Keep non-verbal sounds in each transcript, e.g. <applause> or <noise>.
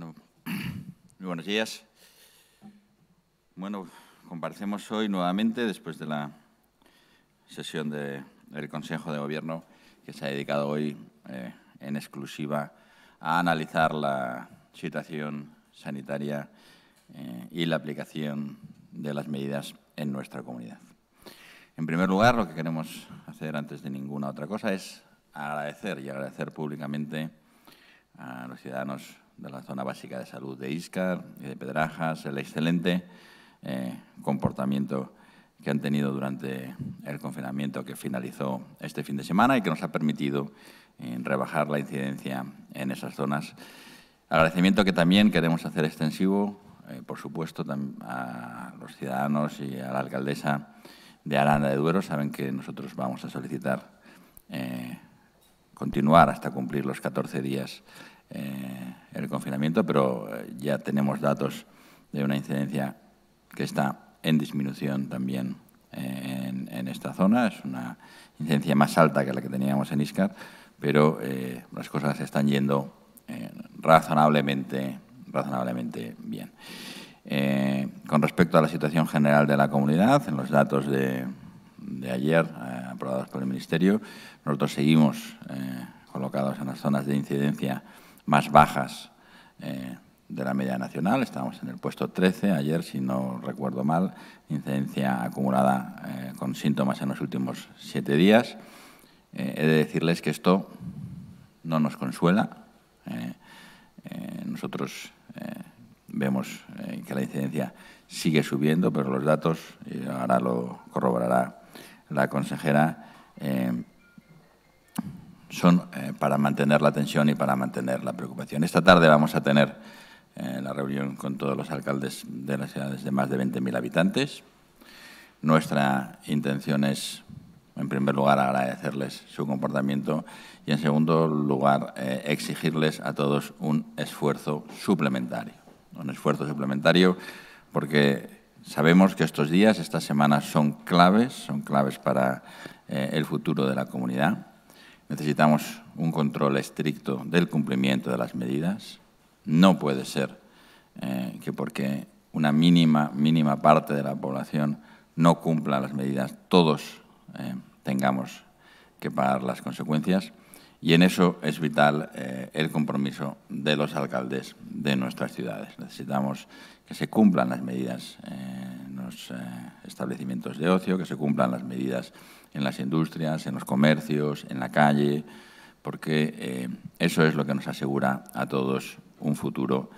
Muy buenos días. Bueno, comparecemos hoy nuevamente después de la sesión del Consejo de Gobierno que se ha dedicado hoy eh, en exclusiva a analizar la situación sanitaria eh, y la aplicación de las medidas en nuestra comunidad. En primer lugar, lo que queremos hacer antes de ninguna otra cosa es agradecer y agradecer públicamente a los ciudadanos de la zona básica de salud de Iscar y de Pedrajas el excelente eh, comportamiento que han tenido durante el confinamiento que finalizó este fin de semana y que nos ha permitido eh, rebajar la incidencia en esas zonas. Agradecimiento que también queremos hacer extensivo, eh, por supuesto, a los ciudadanos y a la alcaldesa de Aranda de Duero. Saben que nosotros vamos a solicitar continuar hasta cumplir los 14 días eh, el confinamiento, pero eh, ya tenemos datos de una incidencia que está en disminución también eh, en, esta zona. Es una incidencia más alta que la que teníamos en Iscar, pero las cosas están yendo razonablemente, razonablemente bien. con respecto a la situación general de la comunidad, en los datos de, de ayer aprobados por el Ministerio, nosotros seguimos colocados en las zonas de incidencia más bajas eh, de la media nacional. Estamos en el puesto 13 ayer, si no recuerdo mal, incidencia acumulada eh, con síntomas en los últimos siete días. Eh, he de decirles que esto no nos consuela. nosotros vemos que la incidencia sigue subiendo, pero los datos, y ahora lo corroborará la consejera, son eh, para mantener la tensión y para mantener la preocupación. Esta tarde vamos a tener eh, la reunión con todos los alcaldes de las ciudades de más de 20.000 habitantes. Nuestra intención es, en primer lugar, agradecerles su comportamiento y, en segundo lugar, eh, exigirles a todos un esfuerzo suplementario. Un esfuerzo suplementario porque sabemos que estos días, estas semanas son claves, son claves para el futuro de la comunidad Necesitamos un control estricto del cumplimiento de las medidas. No puede ser eh, que porque una mínima, mínima parte de la población no cumpla las medidas, todos eh, tengamos que pagar las consecuencias. Y en eso es vital eh, el compromiso de los alcaldes de nuestras ciudades. Necesitamos que se cumplan las medidas los establecimientos de ocio, que se cumplan las medidas en las industrias, en los comercios, en la calle, porque eh, eso es lo que nos asegura a todos un futuro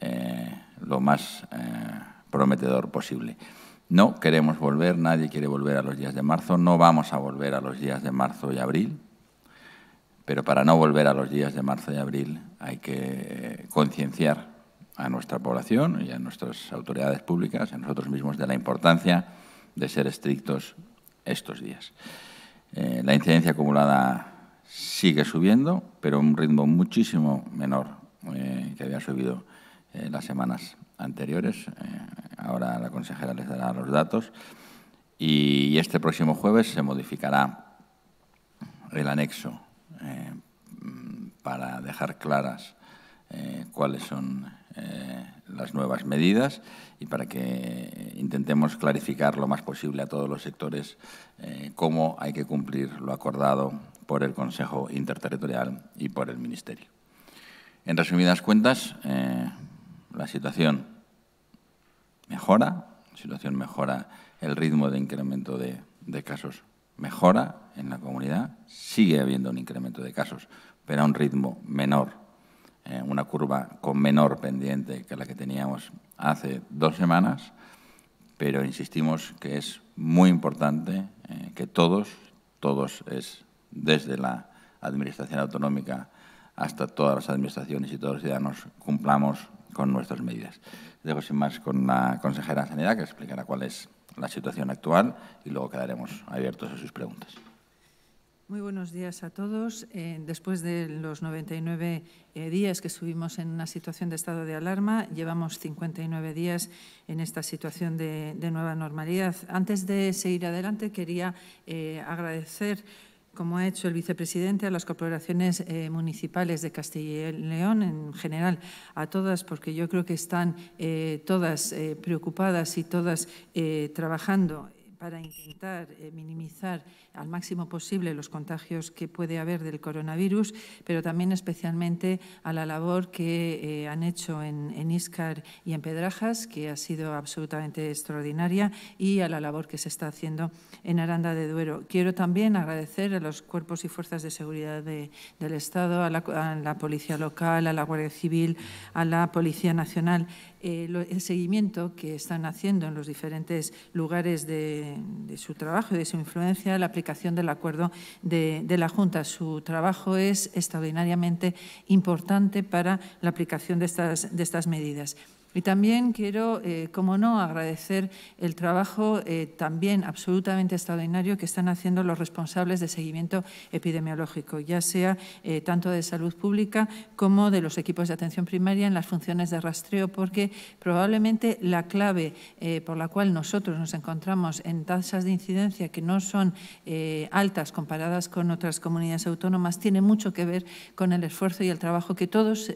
eh, lo más eh, prometedor posible. No queremos volver, nadie quiere volver a los días de marzo, no vamos a volver a los días de marzo y abril, pero para no volver a los días de marzo y abril hay que concienciar a nuestra población y a nuestras autoridades públicas, a nosotros mismos, de la importancia de ser estrictos estos días. Eh, la incidencia acumulada sigue subiendo, pero a un ritmo muchísimo menor eh, que había subido eh, las semanas anteriores. ahora la consejera les dará los datos. Y, este próximo jueves se modificará el anexo para dejar claras cuáles son las nuevas medidas y para que intentemos clarificar lo más posible a todos los sectores eh, cómo hay que cumplir lo acordado por el Consejo Interterritorial y por el Ministerio. En resumidas cuentas, eh, la situación mejora, la situación mejora, el ritmo de incremento de casos mejora en la comunidad, sigue habiendo un incremento de casos, pero a un ritmo menor eh, una curva con menor pendiente que la que teníamos hace dos semanas, pero insistimos que es muy importante eh, que todos, todos es desde la Administración Autonómica hasta todas las administraciones y todos los ciudadanos cumplamos con nuestras medidas. Dejo sin más con la consejera de Sanidad que explicará cuál es la situación actual y luego quedaremos abiertos a sus preguntas. Muy buenos días a todos. Eh, después de los 99 eh, días que estuvimos en una situación de estado de alarma, llevamos 59 días en esta situación de, nueva normalidad. Antes de seguir adelante, quería eh, agradecer como ha hecho el vicepresidente, a las corporaciones eh, municipales de Castilla y León, en general a todas, porque yo creo que están eh, todas eh, preocupadas y todas trabajando para intentar minimizar al máximo posible los contagios que puede haber del coronavirus, pero también especialmente a la labor que eh, han hecho en, en, Iscar y en Pedrajas, que ha sido absolutamente extraordinaria, y a la labor que se está haciendo en Aranda de Duero. Quiero también agradecer a los cuerpos y fuerzas de seguridad del Estado, a la Policía Local, a la Guardia Civil, a la Policía Nacional, eh, el seguimiento que están haciendo en los diferentes lugares de, su trabajo y de su influencia, la aplicación del acuerdo de, la Junta. Su trabajo es extraordinariamente importante para la aplicación de estas medidas. Y también quiero, eh, como no, agradecer el trabajo eh, también absolutamente extraordinario que están haciendo los responsables de seguimiento epidemiológico, ya sea eh, tanto de salud pública como de los equipos de atención primaria en las funciones de rastreo, porque probablemente la clave por la cual nosotros nos encontramos en tasas de incidencia que no son altas comparadas con otras comunidades autónomas tiene mucho que ver con el esfuerzo y el trabajo que todos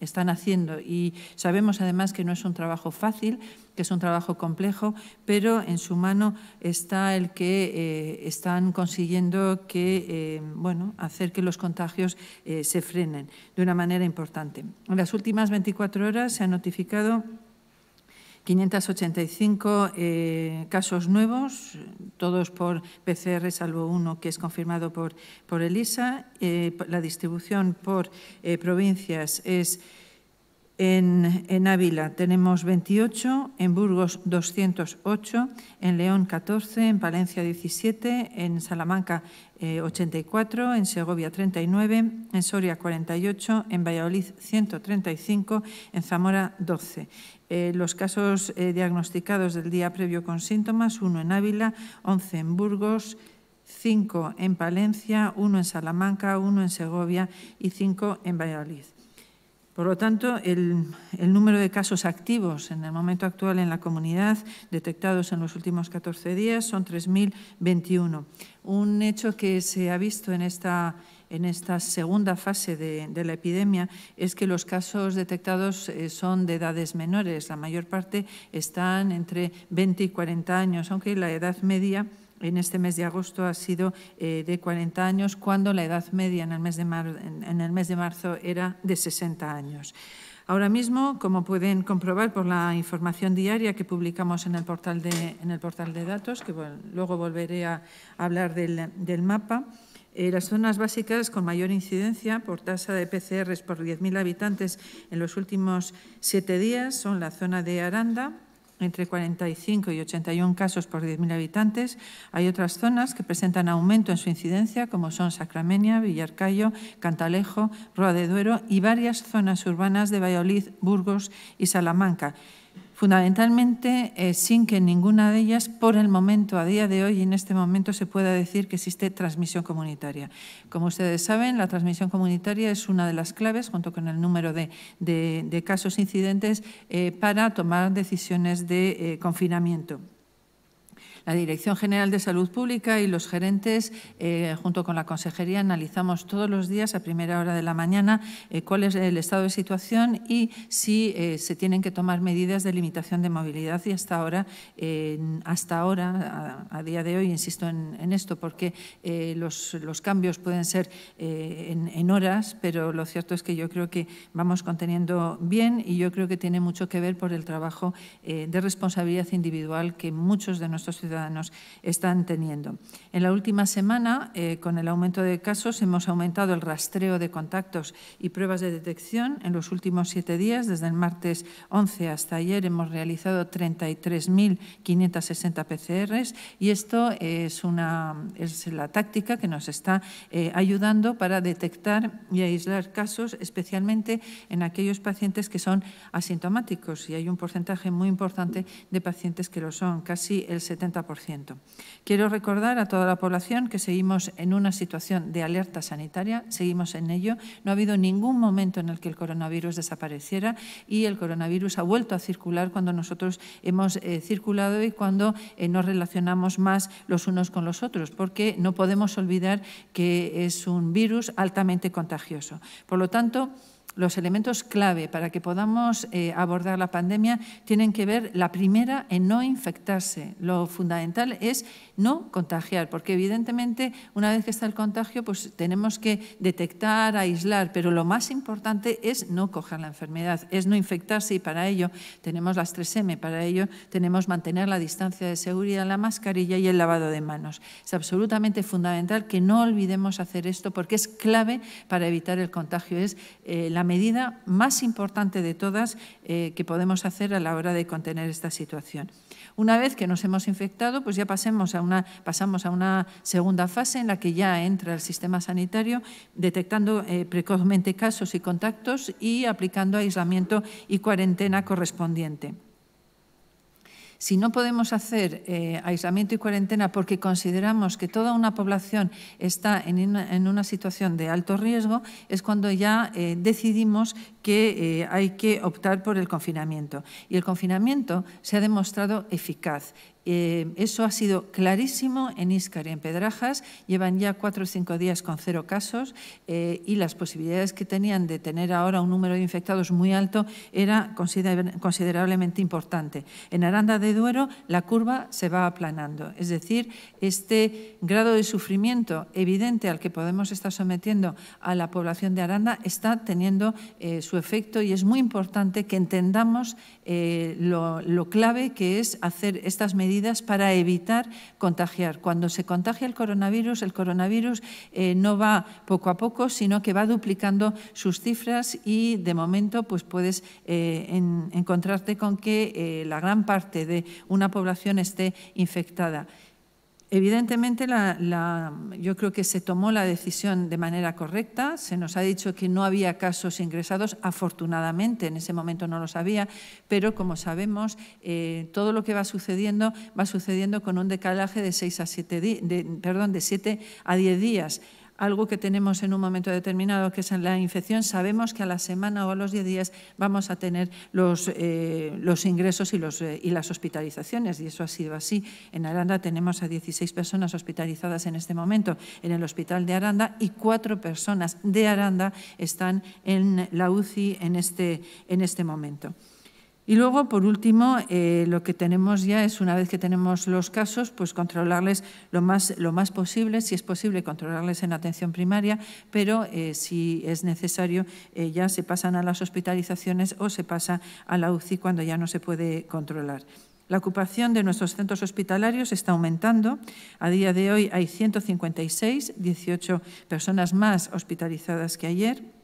están haciendo. Y sabemos además que no es un trabajo fácil, que es un trabajo complejo, pero en su mano está el que eh, están consiguiendo que, eh, bueno, hacer que los contagios eh, se frenen de una manera importante. En las últimas 24 horas se han notificado 585 eh, casos nuevos, todos por PCR, salvo uno que es confirmado por, por ELISA. Eh, la distribución por provincias es en, en, Ávila tenemos 28, en Burgos 208, en León 14, en Palencia 17, en Salamanca eh, 84, en Segovia 39, en Soria 48, en Valladolid 135, en Zamora 12. Eh, los casos eh, diagnosticados del día previo con síntomas, uno en Ávila, 11 en Burgos, 5 en Palencia, 1 en Salamanca, 1 en Segovia y 5 en Valladolid. Por lo tanto, el, número de casos activos en el momento actual en la comunidad detectados en los últimos 14 días son 3.021. Un hecho que se ha visto en esta, en esta segunda fase de, de, la epidemia es que los casos detectados eh, son de edades menores. La mayor parte están entre 20 y 40 años, aunque la edad media en este mes de agosto ha sido eh, de 40 años, cuando la edad media en el, mes de marzo era de 60 años. Ahora mismo, como pueden comprobar por la información diaria que publicamos en el portal de, datos, que luego volveré a hablar del, del mapa, eh, las zonas básicas con mayor incidencia por tasa de PCRs por 10.000 habitantes en los últimos siete días son la zona de Aranda, entre 45 y 81 casos por 10.000 habitantes. Hay otras zonas que presentan aumento en su incidencia, como son Sacramenia, Villarcayo, Cantalejo, Roa de Duero y varias zonas urbanas de Valladolid, Burgos y Salamanca fundamentalmente eh, sin que ninguna de ellas, por el momento, a día de hoy, en este momento, se pueda decir que existe transmisión comunitaria. Como ustedes saben, la transmisión comunitaria es una de las claves, junto con el número de casos incidentes, eh, para tomar decisiones de eh, confinamiento. La Dirección General de Salud Pública y los gerentes, eh, junto con la Consejería, analizamos todos los días a primera hora de la mañana eh, cuál es el estado de situación y si eh, se tienen que tomar medidas de limitación de movilidad. Y hasta ahora, hasta ahora, a, día de hoy, insisto en, esto, porque los, los, cambios pueden ser en, en horas, pero lo cierto es que yo creo que vamos conteniendo bien y yo creo que tiene mucho que ver por el trabajo de responsabilidad individual que muchos de nuestros ciudadanos ciudadanos están teniendo. En la última semana, eh, con el aumento de casos, hemos aumentado el rastreo de contactos y pruebas de detección. En los últimos siete días, desde el martes 11 hasta ayer, hemos realizado 33.560 PCRs y esto es, una, es la táctica que nos está eh, ayudando para detectar y aislar casos, especialmente en aquellos pacientes que son asintomáticos y hay un porcentaje muy importante de pacientes que lo son, casi el 70% 50%. Quiero recordar a toda la población que seguimos en una situación de alerta sanitaria, seguimos en ello. No ha habido ningún momento en el que el coronavirus desapareciera y el coronavirus ha vuelto a circular cuando nosotros hemos eh, circulado y cuando eh, nos relacionamos más los unos con los otros, porque no podemos olvidar que es un virus altamente contagioso. Por lo tanto, los elementos clave para que podamos eh, abordar la pandemia tienen que ver, la primera, en no infectarse. Lo fundamental es no contagiar, porque evidentemente una vez que está el contagio, pues tenemos que detectar, aislar, pero lo más importante es no coger la enfermedad, es no infectarse y para ello tenemos las 3M, para ello tenemos mantener la distancia de seguridad, la mascarilla y el lavado de manos. Es absolutamente fundamental que no olvidemos hacer esto porque es clave para evitar el contagio, es eh, la medida más importante de todas eh, que podemos hacer a la hora de contener esta situación. Una vez que nos hemos infectado, pues ya pasemos a una, pasamos a una segunda fase en la que ya entra el sistema sanitario detectando eh, precozmente casos y contactos y aplicando aislamiento y cuarentena correspondiente. Si no podemos hacer eh, aislamiento y cuarentena porque consideramos que toda una población está en una, situación de alto riesgo, es cuando ya eh, decidimos que eh, hay que optar por el confinamiento. Y el confinamiento se ha demostrado eficaz eh, eso ha sido clarísimo en Íscar y en Pedrajas. Llevan ya cuatro o cinco días con cero casos eh, y las posibilidades que tenían de tener ahora un número de infectados muy alto era considerablemente importante. En Aranda de Duero la curva se va aplanando. Es decir, este grado de sufrimiento evidente al que podemos estar sometiendo a la población de Aranda está teniendo eh, su efecto y es muy importante que entendamos lo, lo clave que es hacer estas medidas para evitar contagiar. Cuando se contagia el coronavirus, el coronavirus eh, no va poco a poco, sino que va duplicando sus cifras y de momento pues puedes eh, encontrarte con que eh, la gran parte de una población esté infectada. Evidentemente, yo creo que se tomó la decisión de manera correcta. Se nos ha dicho que no había casos ingresados. Afortunadamente, en ese momento no lo sabía, pero como sabemos, eh, todo lo que va sucediendo va sucediendo con un decalaje de, seis a siete perdón, de 7 a 10 días algo que tenemos en un momento determinado, que es la infección, sabemos que a la semana o a los 10 días vamos a tener los, eh, los ingresos y, los, eh, y las hospitalizaciones, y eso ha sido así. En Aranda tenemos a 16 personas hospitalizadas en este momento en el hospital de Aranda y cuatro personas de Aranda están en la UCI en este, en este momento. Y luego, por último, eh, lo que tenemos ya es, una vez que tenemos los casos, pues controlarles lo más, lo más posible, si es posible, controlarles en atención primaria, pero eh, si es necesario, eh, ya se pasan a las hospitalizaciones o se pasa a la UCI cuando ya no se puede controlar. La ocupación de nuestros centros hospitalarios está aumentando. A día de hoy hay 156, 18 personas más hospitalizadas que ayer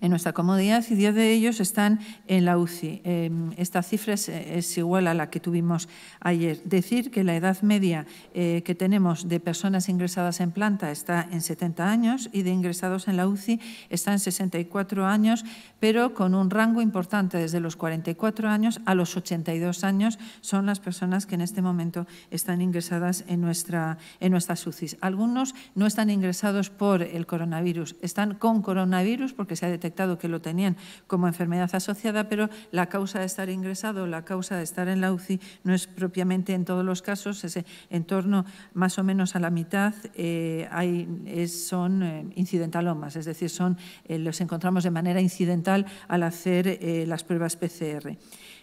en nuestra comunidad y 10 de ellos están en la UCI. Em, esta cifra es, igual a la que tuvimos ayer. Decir que la edad media eh, que tenemos de personas ingresadas en planta está en 70 años y de ingresados en la UCI está en 64 años, pero con un rango importante desde los 44 años a los 82 años son las personas que en este momento están ingresadas en, nuestra, en nuestras UCIs. Algunos no están ingresados por el coronavirus, están con coronavirus porque se ha detectado que lo tenían como enfermedad asociada, pero la causa de estar ingresado, la causa de estar en la UCI no es propiamente en todos los casos, ese en torno más o menos a la mitad eh, son eh, incidentalomas, es decir, son, eh, los encontramos de manera incidental al hacer las pruebas PCR.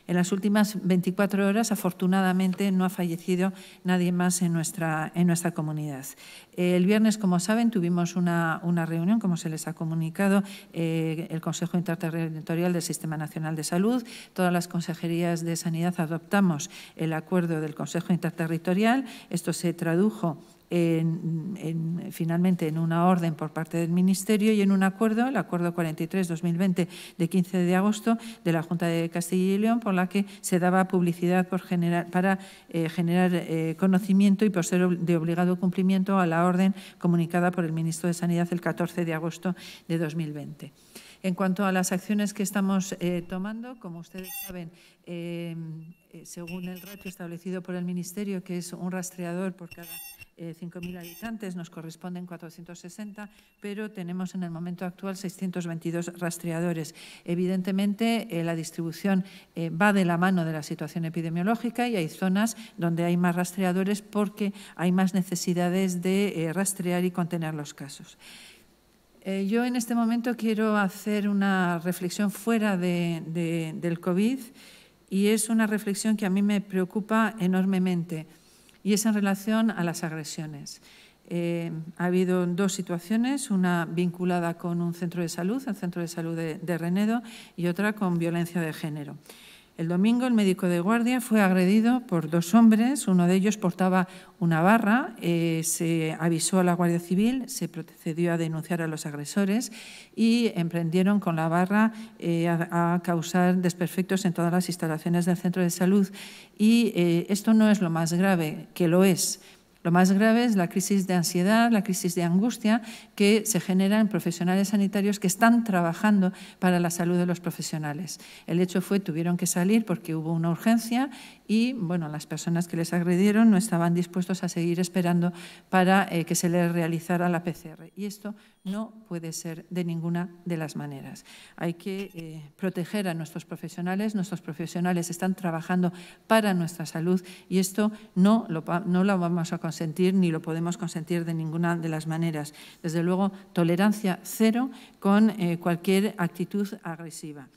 En las últimas 24 horas, afortunadamente, no ha fallecido nadie más en nuestra, en nuestra comunidad. El viernes, como saben, tuvimos una, reunión, como se les ha comunicado, eh, el Consejo Interterritorial del Sistema Nacional de Salud. Todas las consejerías de sanidad adoptamos el acuerdo del Consejo Interterritorial. Esto se tradujo en, finalmente en una orden por parte del Ministerio y en un acuerdo, el Acuerdo 43-2020 de 15 de agosto de la Junta de Castilla y León, por la que se daba publicidad por generar, para eh, generar eh, conocimiento y por ser de obligado cumplimiento a la orden comunicada por el Ministro de Sanidad el 14 de agosto de 2020. En cuanto a las acciones que estamos eh, tomando, como ustedes saben, eh, según el ratio establecido por el Ministerio, que es un rastreador por cada 5.000 habitantes, nos corresponden 460, pero tenemos en el momento actual 622 rastreadores. Evidentemente, la distribución va de la mano de la situación epidemiológica y hay zonas donde hay más rastreadores porque hay más necesidades de rastrear y contener los casos. Eh, yo en este momento quiero hacer una reflexión fuera del COVID y es una reflexión que a mí me preocupa enormemente y es en relación a las agresiones. Eh, ha habido dos situaciones, una vinculada con un centro de salud, el centro de salud de Renedo, y otra con violencia de género. El domingo el médico de guardia fue agredido por dos hombres, uno de ellos portaba una barra, eh, se avisó a la Guardia Civil, se procedió a denunciar a los agresores y emprendieron con la barra eh, a, causar desperfectos en todas las instalaciones del centro de salud. Y eh, esto no es lo más grave, que lo es lo más grave es la crisis de ansiedad, la crisis de angustia que se genera en profesionales sanitarios que están trabajando para la salud de los profesionales. El hecho fue tuvieron que salir porque hubo una urgencia y bueno, las personas que les agredieron no estaban dispuestos a seguir esperando para eh, que se les realizara la PCR. Y esto no puede ser de ninguna de las maneras. Hay que eh, proteger a nuestros profesionales. Nuestros profesionales están trabajando para nuestra salud y esto no lo, no lo vamos a consentir ni lo podemos consentir de ninguna de las maneras. Desde luego, tolerancia cero con eh, cualquier actitud agresiva.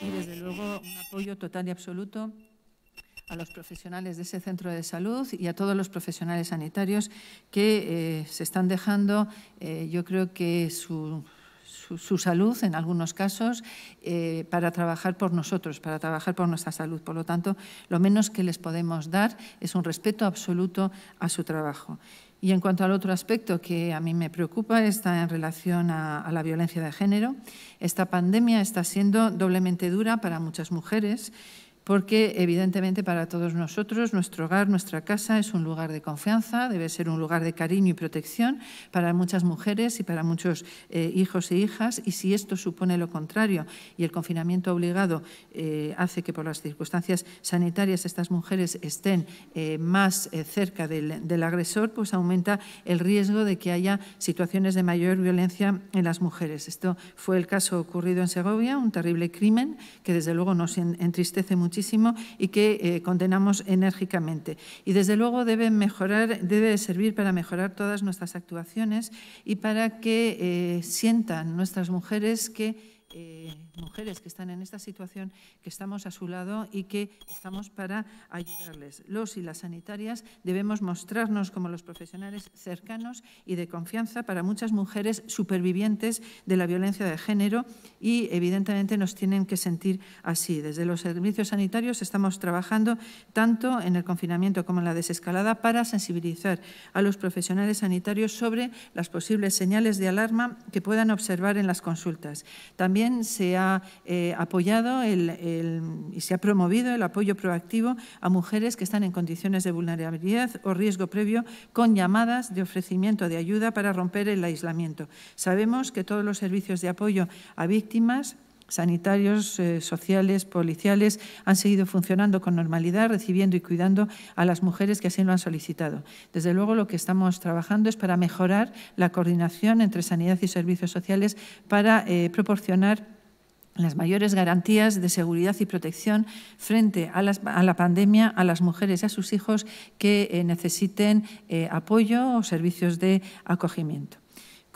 Y desde luego, un apoyo total y absoluto a los profesionales de ese centro de salud y a todos los profesionales sanitarios que eh, se están dejando, eh, yo creo que su, salud en algunos casos eh, para trabajar por nosotros, para trabajar por nuestra salud. Por lo tanto, lo menos que les podemos dar es un respeto absoluto a su trabajo. Y en cuanto al otro aspecto que a mí me preocupa, está en relación a, la violencia de género. Esta pandemia está siendo doblemente dura para muchas mujeres porque evidentemente para todos nosotros nuestro hogar, nuestra casa es un lugar de confianza, debe ser un lugar de cariño y protección para muchas mujeres y para muchos eh, hijos e hijas y si esto supone lo contrario y el confinamiento obligado eh, hace que por las circunstancias sanitarias estas mujeres estén eh, más cerca del, del agresor, pues aumenta el riesgo de que haya situaciones de mayor violencia en las mujeres. Esto fue el caso ocurrido en Segovia, un terrible crimen que desde luego nos entristece y que eh, condenamos enérgicamente. Y desde luego debe, mejorar, debe servir para mejorar todas nuestras actuaciones y para que eh, sientan nuestras mujeres que eh, mujeres que están en esta situación, que estamos a su lado y que estamos para ayudarles. Los y las sanitarias debemos mostrarnos como los profesionales cercanos y de confianza para muchas mujeres supervivientes de la violencia de género y evidentemente nos tienen que sentir así. Desde los servicios sanitarios estamos trabajando tanto en el confinamiento como en la desescalada para sensibilizar a los profesionales sanitarios sobre las posibles señales de alarma que puedan observar en las consultas. También se ha eh, apoyado y se ha promovido el apoyo proactivo a mujeres que están en condiciones de vulnerabilidad o riesgo previo con llamadas de ofrecimiento de ayuda para romper el aislamiento. Sabemos que todos los servicios de apoyo a víctimas sanitarios, eh, sociales, policiales, han seguido funcionando con normalidad, recibiendo y cuidando a las mujeres que así lo han solicitado. Desde luego, lo que estamos trabajando es para mejorar la coordinación entre sanidad y servicios sociales para eh, proporcionar las mayores garantías de seguridad y protección frente a, la pandemia a las mujeres y a sus hijos que eh, necesiten apoyo o servicios de acogimiento.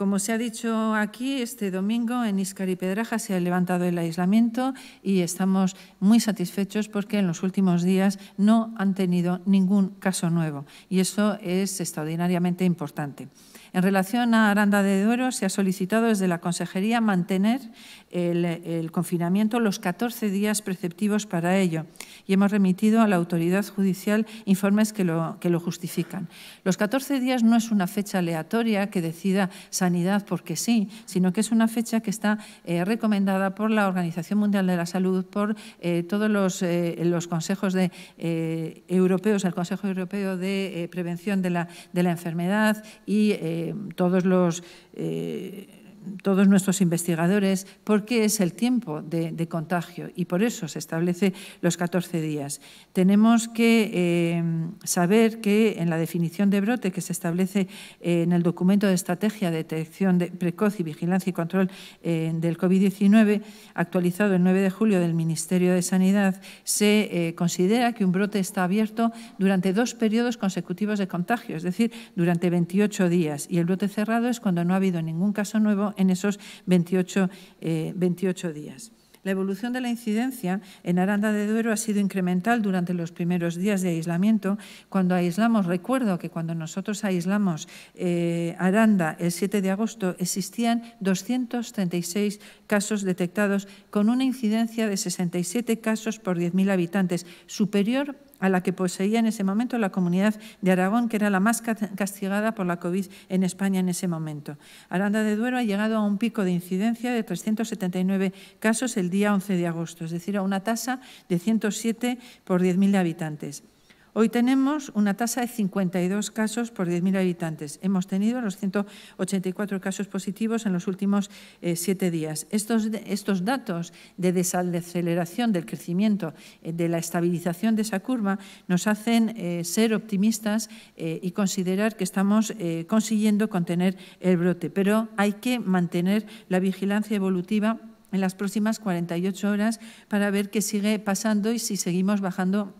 Como se ha dicho aquí, este domingo en Iscar y Pedraja se ha levantado el aislamiento y estamos muy satisfechos porque en los últimos días no han tenido ningún caso nuevo y eso es extraordinariamente importante. En relación a Aranda de Duero, se ha solicitado desde la Consejería mantener el, confinamiento los 14 días preceptivos para ello y hemos remitido a la autoridad judicial informes que lo, que lo justifican. Los 14 días no es una fecha aleatoria que decida Sanidad porque sí, sino que es una fecha que está eh, recomendada por la Organización Mundial de la Salud, por eh, todos los, eh, los consejos de, europeos, el Consejo Europeo de Prevención de la, de la Enfermedad y todos los todos nuestros investigadores por qué es el tiempo de, contagio y por eso se establece los 14 días. Tenemos que eh, saber que en la definición de brote que se establece eh, en el documento de estrategia de detección de precoz y vigilancia y control eh, del COVID-19, actualizado el 9 de julio del Ministerio de Sanidad, se considera que un brote está abierto durante dos periodos consecutivos de contagio, es decir, durante 28 días. Y el brote cerrado es cuando no ha habido ningún caso nuevo en esos 28, 28 eh, días. La evolución de la incidencia en Aranda de Duero ha sido incremental durante los primeros días de aislamiento. Cuando aislamos, recuerdo que cuando nosotros aislamos eh, Aranda el 7 de agosto, existían 236 casos detectados con una incidencia de 67 casos por 10.000 habitantes, superior a la que poseía en ese momento la comunidad de Aragón, que era la más castigada por la COVID en España en ese momento. Aranda de Duero ha llegado a un pico de incidencia de 379 casos el día 11 de agosto, es decir, a una tasa de 107 por 10.000 habitantes. Hoy tenemos una tasa de 52 casos por 10.000 habitantes. Hemos tenido los 184 casos positivos en los últimos eh, siete días. Estos, datos de desaceleración del crecimiento, eh, de la estabilización de esa curva, nos hacen eh, ser optimistas y considerar que estamos consiguiendo contener el brote. Pero hay que mantener la vigilancia evolutiva en las próximas 48 horas para ver qué sigue pasando y si seguimos bajando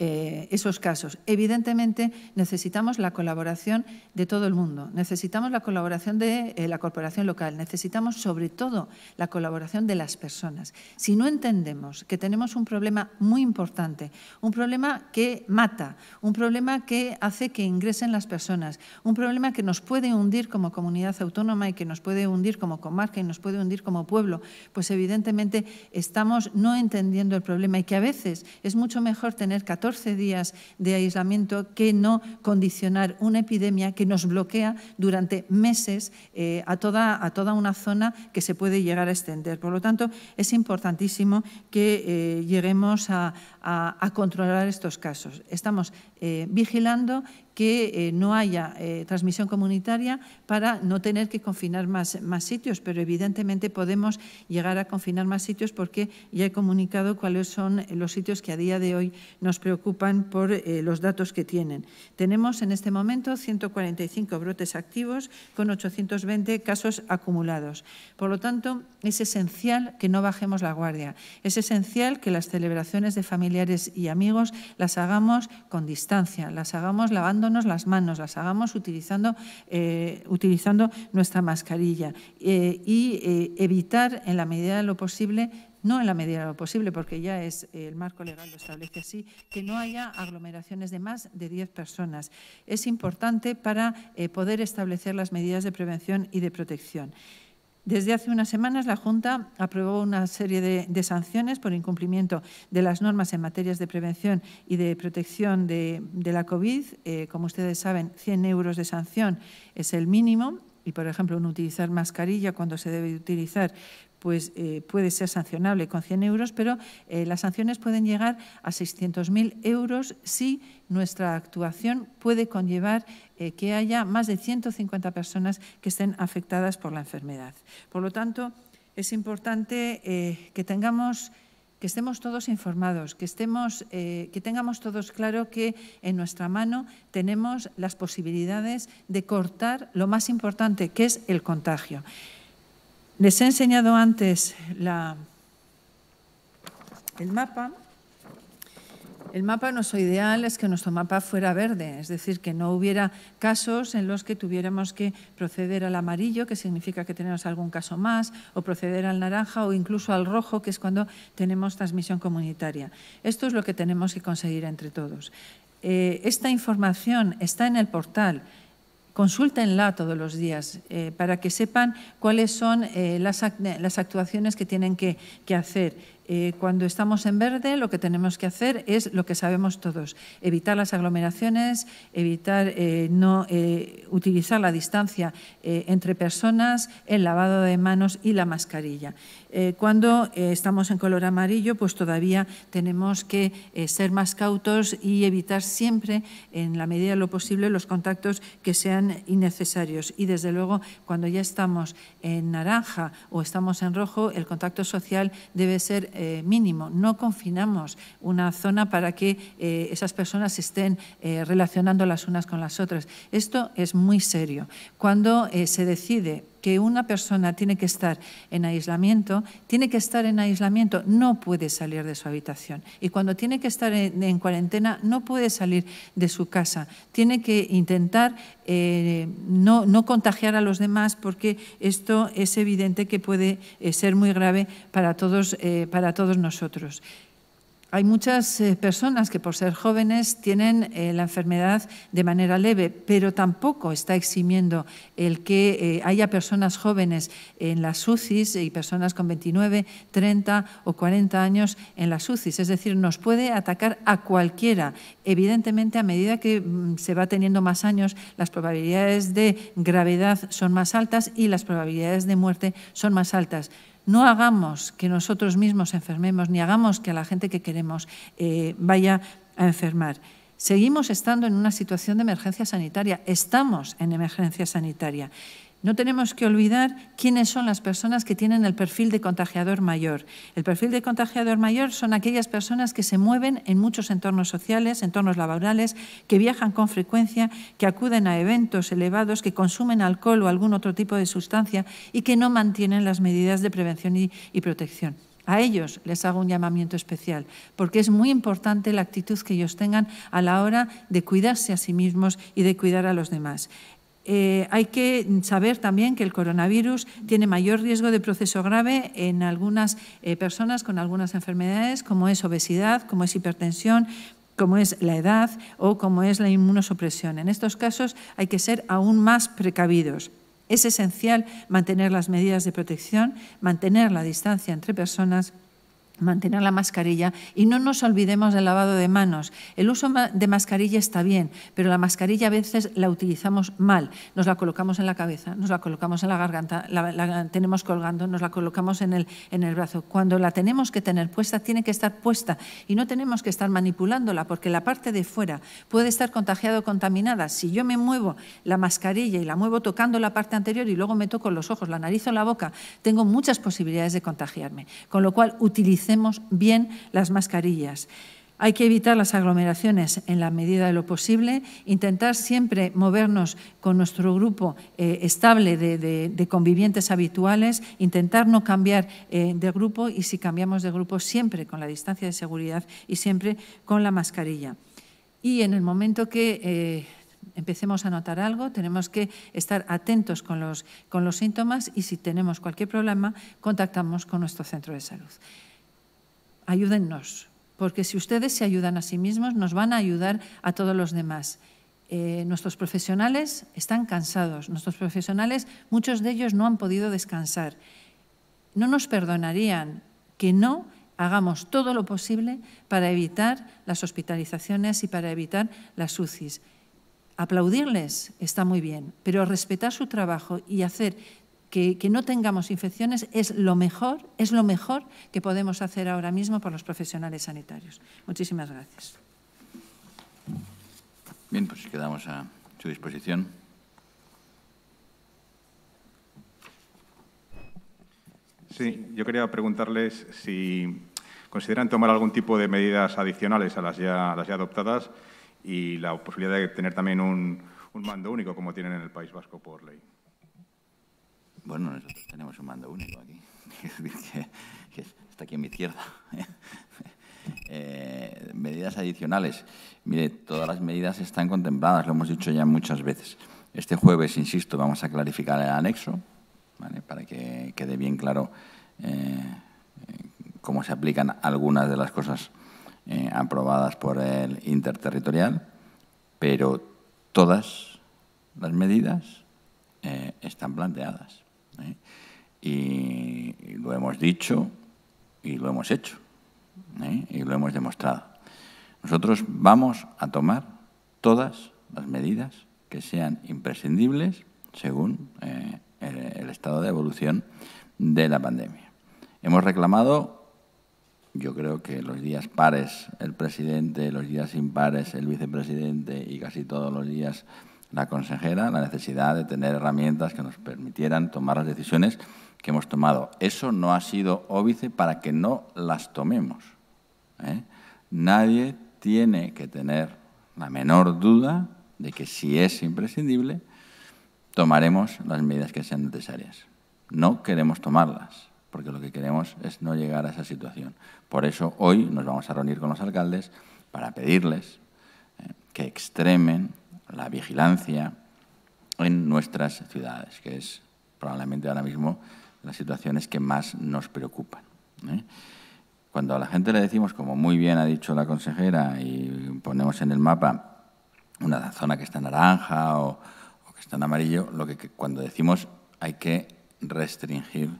eh, esos casos. Evidentemente, necesitamos la colaboración de todo el mundo, necesitamos la colaboración de eh, la corporación local, necesitamos sobre todo la colaboración de las personas. Si no entendemos que tenemos un problema muy importante, un problema que mata, un problema que hace que ingresen las personas, un problema que nos puede hundir como comunidad autónoma y que nos puede hundir como comarca y nos puede hundir como pueblo, pues evidentemente estamos no entendiendo el problema y que a veces es mucho mejor tener 14 días de aislamiento que no condicionar una epidemia que nos bloquea durante meses eh, a, toda, a toda una zona que se puede llegar a extender. Por lo tanto, es importantísimo que eh, lleguemos a, controlar estos casos. Estamos eh, vigilando que eh, no haya eh, transmisión comunitaria para no tener que confinar más, más, sitios, pero evidentemente podemos llegar a confinar más sitios porque ya he comunicado cuáles son los sitios que a día de hoy nos preocupan por eh, los datos que tienen. Tenemos en este momento 145 brotes activos con 820 casos acumulados. Por lo tanto, es esencial que no bajemos la guardia. Es esencial que las celebraciones de familiares y amigos las hagamos con distancia, las hagamos lavando las manos, las hagamos utilizando, eh, utilizando nuestra mascarilla eh, y eh, evitar en la medida de lo posible no en la medida de lo posible, porque ya es el marco legal lo establece así, que no haya aglomeraciones de más de 10 personas. Es importante para poder establecer las medidas de prevención y de protección. Desde hace unas semanas la Junta aprobó una serie de, sanciones por incumplimiento de las normas en materias de prevención y de protección de, la COVID. Eh, como ustedes saben, 100 euros de sanción es el mínimo y, por ejemplo, no utilizar mascarilla cuando se debe utilizar pues eh, puede ser sancionable con 100 euros, pero eh, las sanciones pueden llegar a 600.000 euros si nuestra actuación puede conllevar eh, que haya más de 150 personas que estén afectadas por la enfermedad. Por lo tanto, es importante que tengamos que estemos todos informados, que, estemos, que tengamos todos claro que en nuestra mano tenemos las posibilidades de cortar lo más importante, que es el contagio. Les he enseñado antes el mapa. El mapa, nuestro ideal es que nuestro mapa fuera verde, es decir, que no hubiera casos en los que tuviéramos que proceder al amarillo, que significa que tenemos algún caso más, o proceder al naranja o incluso al rojo, que es cuando tenemos transmisión comunitaria. Esto es lo que tenemos que conseguir entre todos. Eh, esta información está en el portal consúltenla todos los días eh, para que sepan cuáles son eh, las, actuaciones que tienen que, hacer. Eh, cuando estamos en verde, lo que tenemos que hacer es lo que sabemos todos, evitar las aglomeraciones, evitar eh, no eh, utilizar la distancia entre personas, el lavado de manos y la mascarilla. cuando estamos en color amarillo, pues todavía tenemos que ser más cautos y evitar siempre, en la medida de lo posible, los contactos que sean innecesarios. Y desde luego, cuando ya estamos en naranja o estamos en rojo, el contacto social debe ser eh, mínimo. No confinamos una zona para que eh, esas personas estén eh, relacionando las unas con las otras. Esto es muy serio. Cuando se decide que una persona tiene que estar en aislamiento, tiene que estar en aislamiento, no puede salir de su habitación. Y cuando tiene que estar en, cuarentena, no puede salir de su casa. Tiene que intentar no, no, contagiar a los demás porque esto es evidente que puede ser muy grave para todos, para todos nosotros. Hay muchas eh, personas que por ser jóvenes tienen eh, la enfermedad de manera leve, pero tampoco está eximiendo el que eh, haya personas jóvenes en las UCIs y personas con 29, 30 o 40 años en las UCIs. Es decir, nos puede atacar a cualquiera. Evidentemente, a medida que mm, se va teniendo más años, las probabilidades de gravedad son más altas y las probabilidades de muerte son más altas no hagamos que nosotros mismos enfermemos, ni hagamos que a la gente que queremos eh, vaya a enfermar. Seguimos estando en una situación de emergencia sanitaria, estamos en emergencia sanitaria no tenemos que olvidar quiénes son las personas que tienen el perfil de contagiador mayor. El perfil de contagiador mayor son aquellas personas que se mueven en muchos entornos sociales, entornos laborales, que viajan con frecuencia, que acuden a eventos elevados, que consumen alcohol o algún otro tipo de sustancia y que no mantienen las medidas de prevención y, protección. A ellos les hago un llamamiento especial, porque es muy importante la actitud que ellos tengan a la hora de cuidarse a sí mismos y de cuidar a los demás. Eh, hay que saber también que el coronavirus tiene mayor riesgo de proceso grave en algunas eh, personas con algunas enfermedades, como es obesidad, como es hipertensión, como es la edad o como es la inmunosupresión. En estos casos hay que ser aún más precavidos. Es esencial mantener las medidas de protección, mantener la distancia entre personas mantener la mascarilla y no nos olvidemos del lavado de manos. El uso de mascarilla está bien, pero la mascarilla a veces la utilizamos mal. Nos la colocamos en la cabeza, nos la colocamos en la garganta, la, tenemos colgando, nos la colocamos en el, en el brazo. Cuando la tenemos que tener puesta, tiene que estar puesta y no tenemos que estar manipulándola porque la parte de fuera puede estar contagiada o contaminada. Si yo me muevo la mascarilla y la muevo tocando la parte anterior y luego me toco los ojos, la nariz o la boca, tengo muchas posibilidades de contagiarme. Con lo cual, utilicemos bien las mascarillas. Hay que evitar las aglomeraciones en la medida de lo posible, intentar siempre movernos con nuestro grupo eh, estable de, convivientes habituales, intentar no cambiar eh, de grupo y si cambiamos de grupo siempre con la distancia de seguridad y siempre con la mascarilla. Y en el momento que eh, empecemos a notar algo, tenemos que estar atentos con los, con los síntomas y si tenemos cualquier problema, contactamos con nuestro centro de salud ayúdennos, porque si ustedes se ayudan a sí mismos, nos van a ayudar a todos los demás. Eh, nuestros profesionales están cansados, nuestros profesionales, muchos de ellos no han podido descansar. No nos perdonarían que no hagamos todo lo posible para evitar las hospitalizaciones y para evitar las UCIs. Aplaudirles está muy bien, pero respetar su trabajo y hacer que, no tengamos infecciones es lo mejor, es lo mejor que podemos hacer ahora mismo por los profesionales sanitarios. Muchísimas gracias. Bien, pues quedamos a su disposición. Sí, yo quería preguntarles si consideran tomar algún tipo de medidas adicionales a las ya, las ya adoptadas y la posibilidad de tener también un mando único como tienen en el País Vasco por ley. Bueno, nosotros tenemos un mando único aquí, <laughs> que, está aquí en mi izquierda. <laughs> Eh, medidas adicionales. Mire, todas las medidas están contempladas, lo hemos dicho ya muchas veces. Este jueves, insisto, vamos a clarificar el anexo, para que quede bien claro eh, cómo se aplican algunas de las cosas eh, aprobadas por el interterritorial, pero todas las medidas están planteadas. Y, lo hemos dicho y lo hemos hecho ¿eh? y lo hemos demostrado. Nosotros vamos a tomar todas las medidas que sean imprescindibles según eh, el estado de evolución de la pandemia. Hemos reclamado, yo creo que los días pares el presidente, los días impares el vicepresidente y casi todos los días la consejera, la necesidad de tener herramientas que nos permitieran tomar las decisiones que hemos tomado. Eso no ha sido óbice para que no las tomemos. ¿eh? Nadie tiene que tener la menor duda de que si es imprescindible, tomaremos las medidas que sean necesarias. No queremos tomarlas, porque lo que queremos es no llegar a esa situación. Por eso hoy nos vamos a reunir con los alcaldes para pedirles eh, que extremen la vigilancia en nuestras ciudades, que es probablemente ahora mismo las situaciones que más nos preocupan. ¿eh? Cuando a la gente le decimos, como muy bien ha dicho la consejera, y ponemos en el mapa una zona que está naranja o, que está en amarillo, lo que, cuando decimos hay que restringir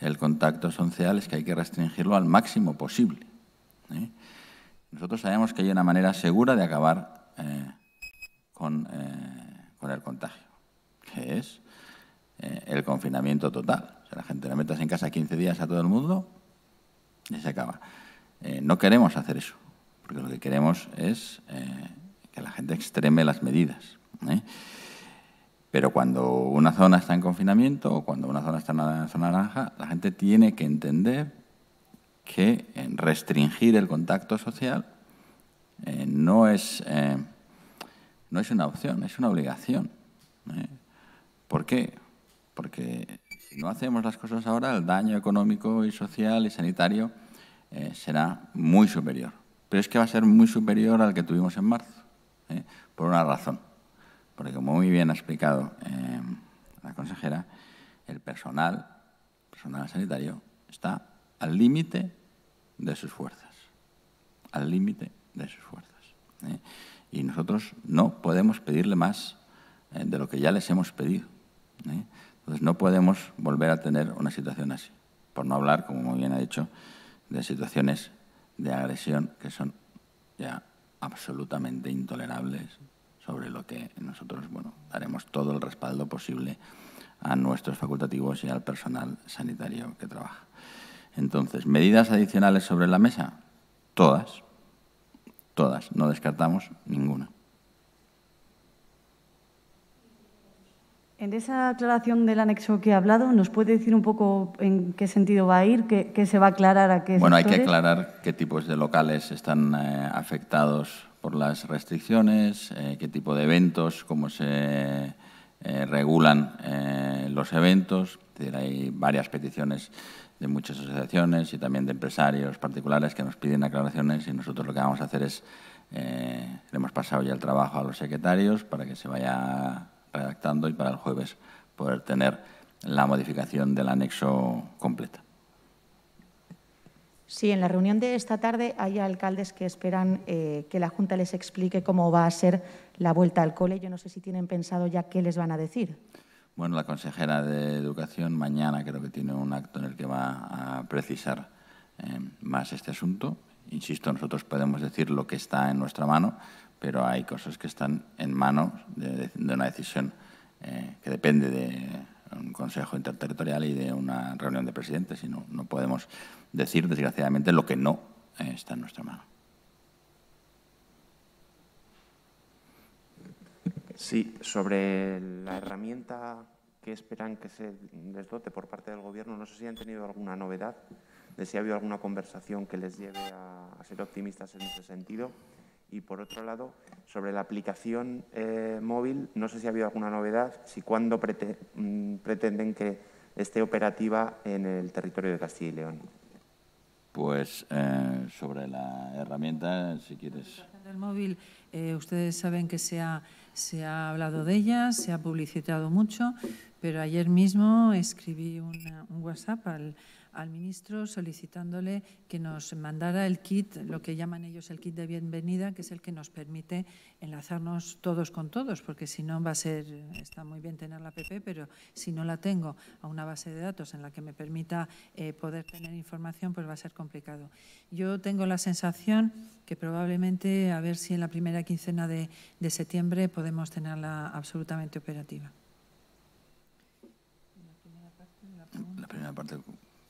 el contacto social es que hay que restringirlo al máximo posible. ¿eh? Nosotros sabemos que hay una manera segura de acabar eh, con, el contagio, que es el confinamiento total. La gente le metas en casa 15 días a todo el mundo y se acaba. no queremos hacer eso, porque lo que queremos es que la gente extreme las medidas. ¿eh? Pero cuando una zona está en confinamiento o cuando una zona está en zona naranja, la gente tiene que entender que restringir el contacto social eh, no, es, eh, no es una opción, es una obligación. ¿Por qué? Porque si no hacemos las cosas ahora, el daño económico y social y sanitario será muy superior. Pero es que va a ser muy superior al que tuvimos en marzo. ¿eh? por una razón. Porque, como muy bien ha explicado eh, la consejera, el personal, personal sanitario, está al límite de sus fuerzas. Al límite de sus fuerzas. ¿eh? Y nosotros no podemos pedirle más de lo que ya les hemos pedido. Entonces, no podemos volver a tener una situación así. Por no hablar, como muy bien ha dicho, de situaciones de agresión que son ya absolutamente intolerables sobre lo que nosotros bueno, daremos todo el respaldo posible a nuestros facultativos y al personal sanitario que trabaja. Entonces, medidas adicionales sobre la mesa, todas, todas, no descartamos ninguna. En esa aclaración del anexo que ha hablado, ¿nos puede decir un poco en qué sentido va a ir? ¿Qué, se va a aclarar a qué Bueno, hay que aclarar qué tipos de locales están eh, afectados por las restricciones, eh, qué tipo de eventos, cómo se eh, regulan los eventos. hay varias peticiones de muchas asociaciones y también de empresarios particulares que nos piden aclaraciones y nosotros lo que vamos a hacer es, le hemos pasado ya el trabajo a los secretarios para que se vaya redactando y para el jueves poder tener la modificación del anexo completa. Sí, en la reunión de esta tarde hay alcaldes que esperan eh, que la Junta les explique cómo va a ser la vuelta al cole. Yo no sé si tienen pensado ya qué les van a decir. Bueno, la consejera de Educación mañana creo que tiene un acto en el que va a precisar eh, más este asunto. Insisto, nosotros podemos decir lo que está en nuestra mano, pero hay cosas que están en manos de, una decisión eh, que depende de un Consejo Interterritorial y de una reunión de presidentes y no, podemos decir, desgraciadamente, lo que no eh, está en nuestra mano. Sí, sobre la herramienta que esperan que se les dote por parte del Gobierno, no sé si han tenido alguna novedad, de si ha habido alguna conversación que les lleve a ser optimistas en ese sentido. Y por otro lado, sobre la aplicación eh, móvil, no sé si ha habido alguna novedad, si cuándo mm, pretenden que esté operativa en el territorio de Castilla y León. Pues eh, sobre la herramienta, si quieres. El móvil, eh, ustedes saben que se ha, se ha hablado de ella, se ha publicitado mucho, pero ayer mismo escribí un WhatsApp al, al ministro solicitándole que nos mandara el kit, lo que llaman ellos el kit de bienvenida, que es el que nos permite enlazarnos todos con todos, porque si no va a ser, está muy bien tener la PP, pero si no la tengo a una base de datos en la que me permita eh, poder tener información, pues va a ser complicado. Yo tengo la sensación que probablemente a ver si en la primera quincena de, de septiembre podemos tenerla absolutamente operativa. La primera parte,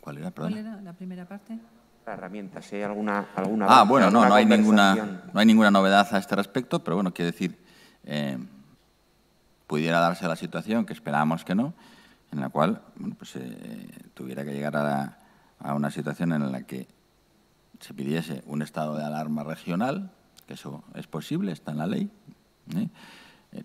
¿cuál era? ¿Cuál era la primera parte? La herramienta, si hay alguna... alguna ah, bueno, no, no hay, ninguna, no hay ninguna novedad a este respecto, pero bueno, quiero decir, eh, pudiera darse la situación, que esperábamos que no, en la cual pues, eh, tuviera que llegar a, a, una situación en la que se pidiese un estado de alarma regional, que eso es posible, está en la ley, ¿eh?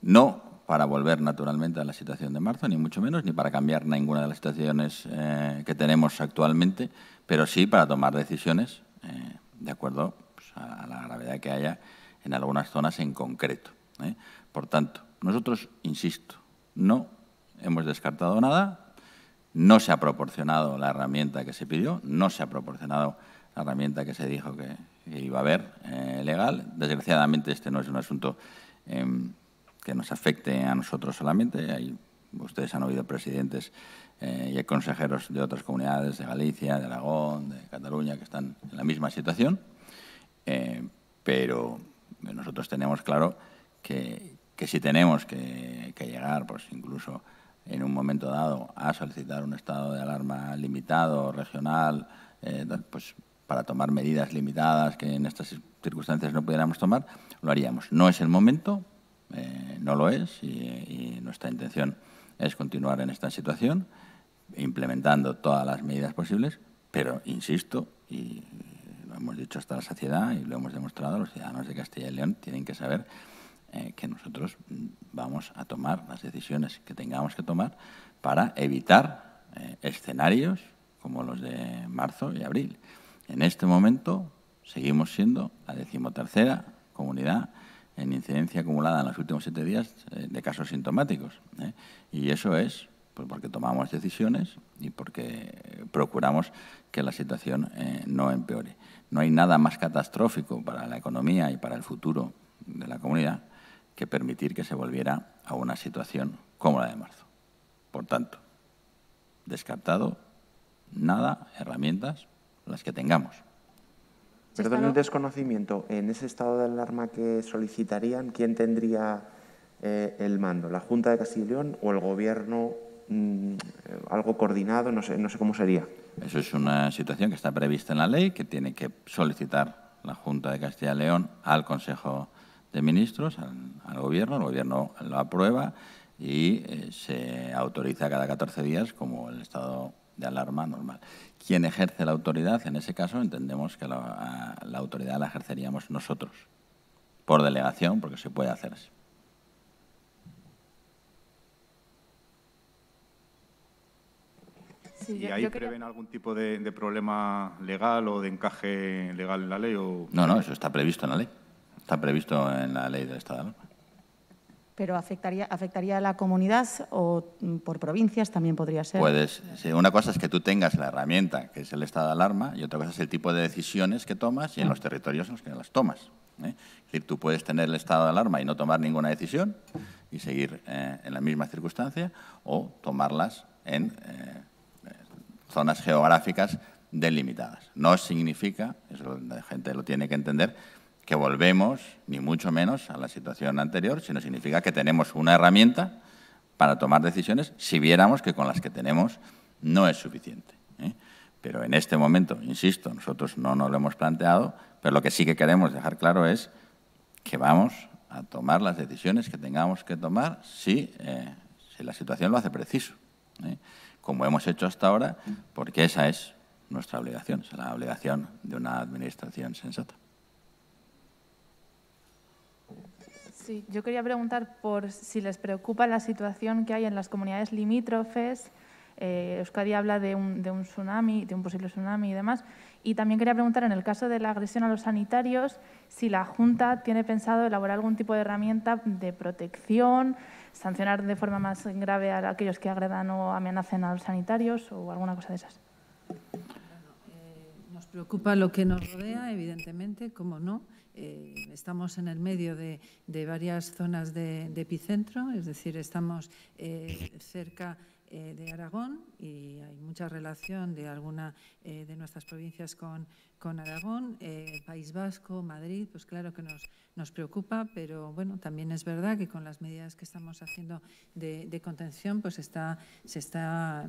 no para volver naturalmente a la situación de marzo, ni mucho menos, ni para cambiar ninguna de las situaciones eh, que tenemos actualmente, pero sí para tomar decisiones eh, de acuerdo pues, a la gravedad que haya en algunas zonas en concreto. ¿eh? Por tanto, nosotros, insisto, no hemos descartado nada, no se ha proporcionado la herramienta que se pidió, no se ha proporcionado la herramienta que se dijo que, iba a haber legal. Desgraciadamente, este no es un asunto em, que nos afecte a nosotros solamente. Hay, ustedes han oído presidentes eh, y consejeros de otras comunidades, de Galicia, de Aragón, de Cataluña, que están en la misma situación. Eh, pero nosotros tenemos claro que, si tenemos que, llegar, pues incluso en un momento dado, a solicitar un estado de alarma limitado, regional, eh, pues para tomar medidas limitadas que en estas circunstancias no pudiéramos tomar, lo haríamos. No es el momento, eh, no lo es y, nuestra intención es continuar en esta situación, implementando todas las medidas posibles, pero insisto, y lo hemos dicho hasta la saciedad y lo hemos demostrado, los ciudadanos de Castilla y León tienen que saber eh, que nosotros vamos a tomar las decisiones que tengamos que tomar para evitar eh, escenarios como los de marzo y abril. En este momento seguimos siendo la decimotercera comunidad en incidencia acumulada en los últimos siete días eh, de casos sintomáticos. ¿eh? Y eso es pues, porque tomamos decisiones y porque procuramos que la situación eh, no empeore. No hay nada más catastrófico para la economía y para el futuro de la comunidad que permitir que se volviera a una situación como la de marzo. Por tanto, descartado nada, herramientas, las que tengamos. Perdón el desconocimiento. En ese estado de alarma que solicitarían, ¿quién tendría eh, el mando? ¿La Junta de Castilla y León o el Gobierno? Mm, algo coordinado, no sé, no sé cómo sería. Eso es una situación que está prevista en la ley, que tiene que solicitar la Junta de Castilla y León al Consejo de Ministros, al, Gobierno. El Gobierno lo aprueba y eh, se autoriza cada 14 días como el estado de alarma normal. ¿Quién ejerce la autoridad? En ese caso entendemos que la, autoridad la ejerceríamos nosotros, por delegación, porque se puede hacer así. ¿Y ahí prevén algún tipo de, problema legal o de encaje legal en la ley? O... No, no, eso está previsto en la ley. Está previsto en la ley del Estado de Alarma. Pero afectaría, afectaría a la comunidad o mm, por provincias también podría ser. Puedes. una cosa es que tú tengas la herramienta, que es el estado de alarma, y otra cosa es el tipo de decisiones que tomas y en los territorios en los que las tomas. ¿eh? Es decir, tú puedes tener el estado de alarma y no tomar ninguna decisión y seguir eh, en la misma circunstancia, o tomarlas en eh, zonas geográficas delimitadas. No significa, eso la gente lo tiene que entender, que volvemos, ni mucho menos, a la situación anterior, sino significa que tenemos una herramienta para tomar decisiones si viéramos que con las que tenemos no es suficiente. ¿eh? Pero en este momento, insisto, nosotros no nos lo hemos planteado, pero lo que sí que queremos dejar claro es que vamos a tomar las decisiones que tengamos que tomar si, eh, la situación lo hace preciso, ¿eh? como hemos hecho hasta ahora, porque esa es nuestra obligación, es la obligación de una administración sensata. Sí, yo quería preguntar por si les preocupa la situación que hay en las comunidades limítrofes. Eh, Euskadi habla de un, de un, tsunami, de un posible tsunami y demás. Y también quería preguntar, en el caso de la agresión a los sanitarios, si la Junta tiene pensado elaborar algún tipo de herramienta de protección, sancionar de forma más grave a aquellos que agredan o amenacen a los sanitarios o alguna cosa de esas. preocupa lo que nos rodea, evidentemente, como no. Eh, estamos en el medio de, varias zonas de, epicentro, es decir, estamos eh, cerca eh, de Aragón y hay mucha relación de alguna de nuestras provincias con, con Aragón, País Vasco, Madrid, pues claro que nos, nos preocupa, pero bueno, también es verdad que con las medidas que estamos haciendo de, contención, pues está, se está,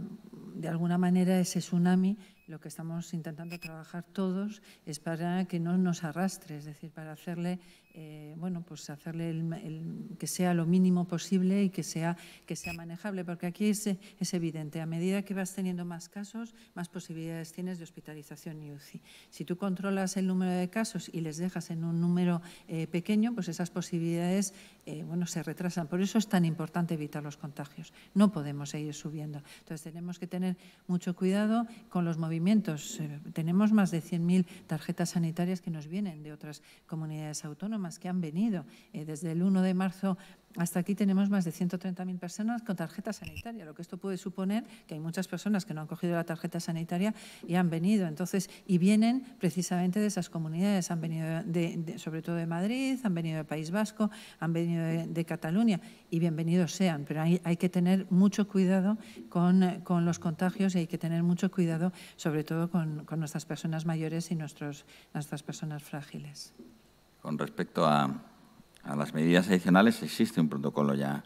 de alguna manera, ese tsunami lo que estamos intentando trabajar todos es para que no nos arrastre, es decir, para hacerle, eh, bueno, pues hacerle el, que sea lo mínimo posible y que sea, que sea manejable, porque aquí es, es, evidente, a medida que vas teniendo más casos, más posibilidades tienes de hospitalización y UCI. Si tú controlas el número de casos y les dejas en un número eh, pequeño, pues esas posibilidades, eh, bueno, se retrasan. Por eso es tan importante evitar los contagios. No podemos seguir subiendo. Entonces tenemos que tener mucho cuidado con los movimientos eh, tenemos más de 100.000 tarjetas sanitarias que nos vienen de otras comunidades autónomas que han venido. Desde el 1 de marzo hasta aquí tenemos más de 130.000 personas con tarjeta sanitaria, lo que esto puede suponer que hay muchas personas que no han cogido la tarjeta sanitaria y han venido. Entonces, y vienen precisamente de esas comunidades, han venido sobre todo de Madrid, han venido del País Vasco, han venido de, Cataluña y bienvenidos sean, pero hay, hay que tener mucho cuidado con, con, los contagios y hay que tener mucho cuidado sobre todo con, con nuestras personas mayores y nuestros, nuestras personas frágiles. Con respecto a a las medidas adicionales existe un protocolo ya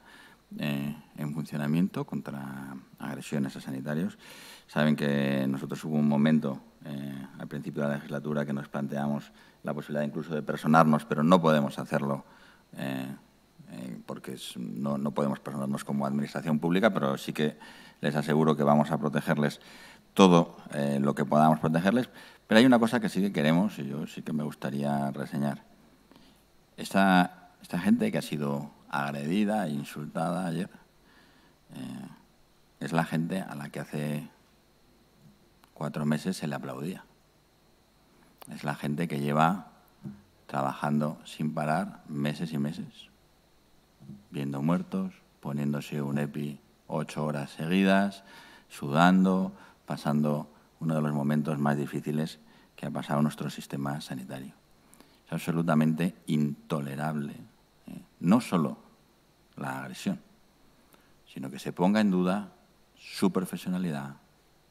eh, en funcionamiento contra agresiones a sanitarios. Saben que nosotros hubo un momento eh, al principio de la legislatura que nos planteamos la posibilidad incluso de personarnos, pero no podemos hacerlo eh, porque no, no, podemos personarnos como administración pública, pero sí que les aseguro que vamos a protegerles todo lo que podamos protegerles. Pero hay una cosa que sí que queremos y yo sí que me gustaría reseñar. Esta esta gente que ha sido agredida e insultada ayer eh, es la gente a la que hace cuatro meses se le aplaudía. Es la gente que lleva trabajando sin parar meses y meses, viendo muertos, poniéndose un EPI ocho horas seguidas, sudando, pasando uno de los momentos más difíciles que ha pasado nuestro sistema sanitario. Es absolutamente intolerable no solo la agresión, sino que se ponga en duda su profesionalidad,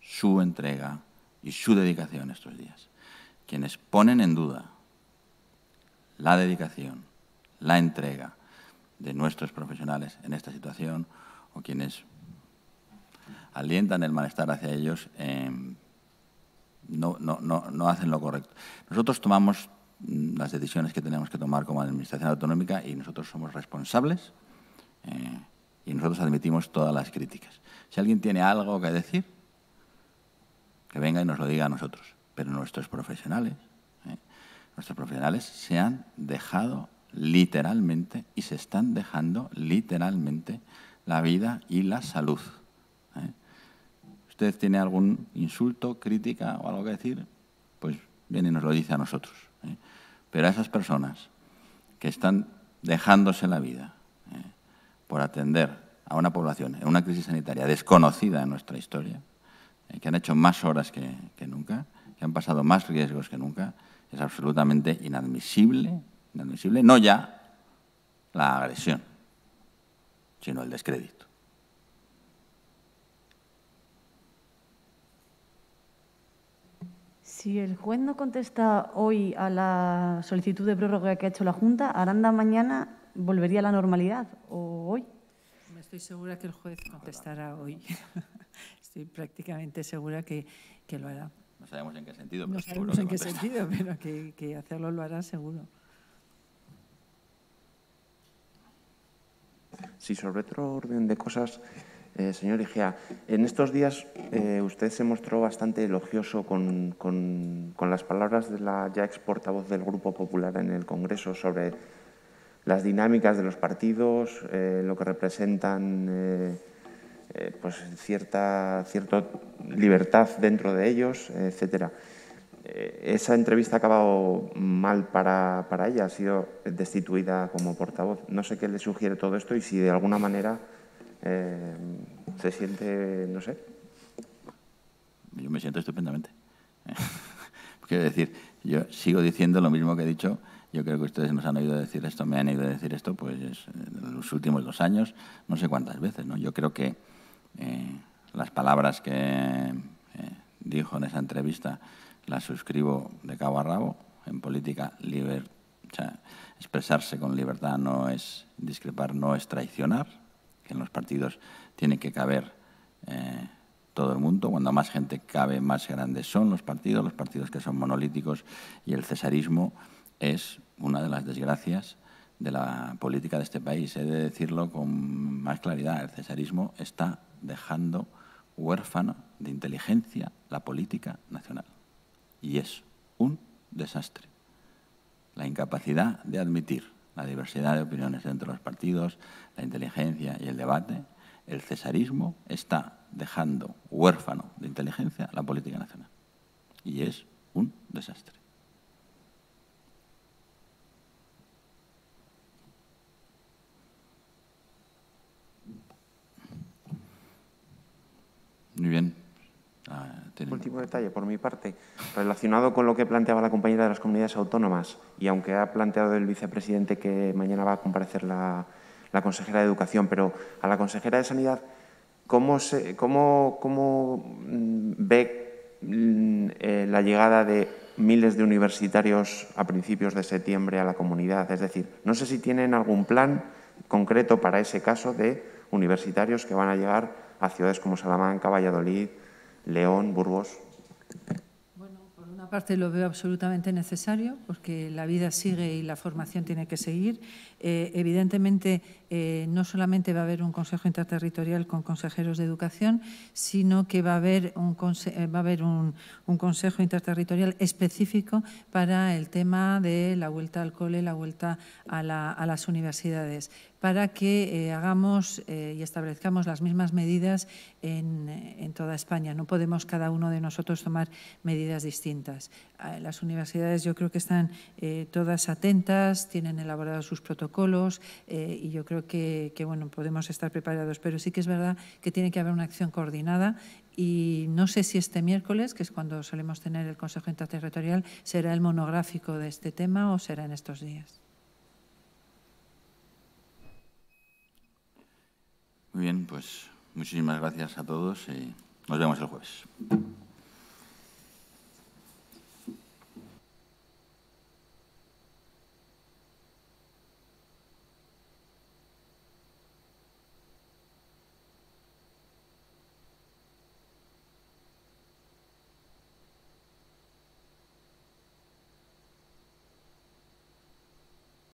su entrega y su dedicación estos días. Quienes ponen en duda la dedicación, la entrega de nuestros profesionales en esta situación o quienes alientan el malestar hacia ellos, em, no, no hacen lo correcto. Nosotros tomamos las decisiones que tenemos que tomar como Administración Autonómica y nosotros somos responsables eh, y nosotros admitimos todas las críticas. Si alguien tiene algo que decir, que venga y nos lo diga a nosotros. Pero nuestros profesionales, eh, nuestros profesionales se han dejado literalmente y se están dejando literalmente la vida y la salud. Eh. ¿Usted tiene algún insulto, crítica o algo que decir? Pues viene y nos lo dice a nosotros. Pero a esas personas que están dejándose la vida eh, por atender a una población en una crisis sanitaria desconocida en nuestra historia, eh, que han hecho más horas que, nunca, que han pasado más riesgos que nunca, es absolutamente inadmisible, inadmisible, no ya la agresión, sino el descrédito. Si el juez no contesta hoy a la solicitud de prórroga que ha hecho la Junta, ¿Aranda mañana volvería a la normalidad o hoy? Estoy segura que el juez contestará hoy. <laughs> Estoy prácticamente segura que, lo hará. No sabemos en qué sentido. Pero no sabemos en qué sentido, pero que, que hacerlo lo hará seguro. Sí, sobre otro orden de cosas, eh, señor Igea, en estos días eh, usted se mostró bastante elogioso con, las palabras de la ya ex portavoz del Grupo Popular en el Congreso sobre las dinámicas de los partidos, eh, lo que representan pues cierta cierta libertad dentro de ellos, etcétera. esa entrevista ha acabado mal para, para ella, ha sido destituida como portavoz. No sé qué le sugiere todo esto y si de alguna manera eh, se siente, no sé. Yo me siento estupendamente. <laughs> quiero decir, yo sigo diciendo lo mismo que he dicho. Yo creo que ustedes nos han oído decir esto, me han oído decir esto, pues en los últimos dos años, no sé cuántas veces. ¿no? Yo creo que eh, las palabras que eh, dijo en esa entrevista las suscribo de cabo a rabo. En política, liber, expresarse con libertad no es discrepar, no es traicionar. En los partidos tiene que caber eh, todo el mundo. Cuando más gente cabe, más grandes son los partidos, los partidos que son monolíticos y el cesarismo es una de las desgracias de la política de este país. He de decirlo con más claridad. El cesarismo está dejando huérfano de inteligencia la política nacional. Y es un desastre. La incapacidad de admitir la diversidad de opiniones entre los partidos, la inteligencia y el debate, el cesarismo está dejando huérfano de inteligencia la política nacional. Y es un desastre. Muy bien. Ah, Último detalle por mi parte, relacionado con lo que planteaba la compañera de las comunidades autónomas y aunque ha planteado el vicepresidente que mañana va a comparecer la, consejera de Educación, pero a la consejera de Sanidad, ¿cómo, se, cómo, cómo mm, ve mm, eh, la llegada de miles de universitarios a principios de septiembre a la comunidad? Es decir, no sé si tienen algún plan concreto para ese caso de universitarios que van a llegar a ciudades como Salamanca, Valladolid, León, Burgos. Bueno, por una parte lo veo absolutamente necesario porque la vida sigue y la formación tiene que seguir. Eh, evidentemente, eh, no solamente va a haber un Consejo Interterritorial con consejeros de educación, sino que va a haber un, eh, Consejo Interterritorial específico para el tema de la vuelta al cole, la vuelta a, las universidades, para que hagamos y establezcamos las mismas medidas en, toda España. No podemos cada uno de nosotros tomar medidas distintas. Las universidades yo creo que están todas atentas, tienen elaborados sus protocolos eh, y yo creo que, bueno, podemos estar preparados. Pero sí que es verdad que tiene que haber una acción coordinada y no sé si este miércoles, que es cuando solemos tener el Consejo Interterritorial, será el monográfico de este tema o será en estos días. Muy bien, pues muchísimas gracias a todos y nos vemos el jueves.